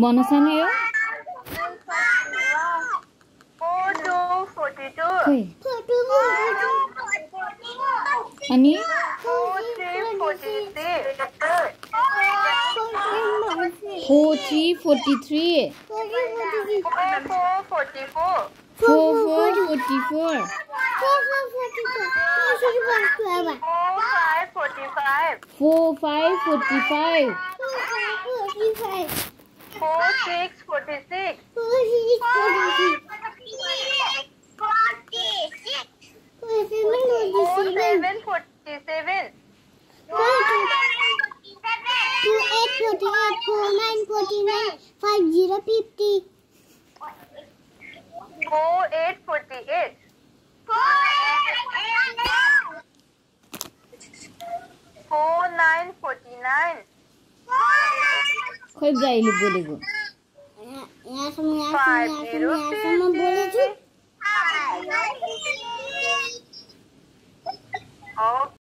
भनसान यो अनि forty forty three four four forty four four five forty five four six forty six four seven forty seven two eight forty eight four nine forty nine five zero fifty four eight forty eight four nine forty ખોઈ ગયેલી બોલી ગયું અહીંયા સમય આ સમય આ સમય આ સમય બોલી છું